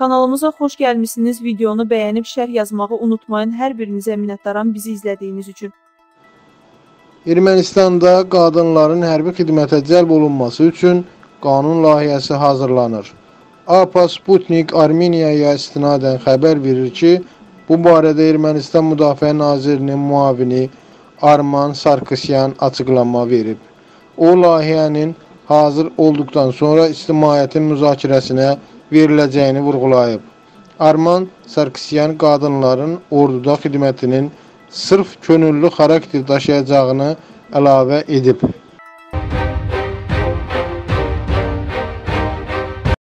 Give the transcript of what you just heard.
Kanalımıza xoş gəlmisiniz. Videonu bəyənib şərh yazmağı unutmayın. Hər birinizə minnətdaram bizi izlədiyiniz üçün. Ermənistanda qadınların hərbi xidmətə cəlb olunması üçün qanun layihəsi hazırlanır. APA Sputnik Armeniyaya istinadən xəbər verir ki, bu barədə Ermənistan Müdafiə Nazirinin müavini Arman Sarkisyan açıqlama verib. O layihənin hazır olduqdan sonra ictimaiyyətin müzakirəsinə veriləcəyini vurğulayıb. Arman Sarkisyan qadınların orduda xidmətinin sırf könüllü xarakter daşıyacağını əlavə edib.